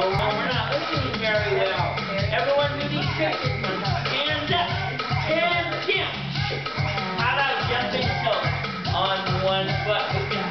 Oh, no, we're not listening very well. Everyone do these tricks. Hands up. Hands down. How about jumping so on one foot?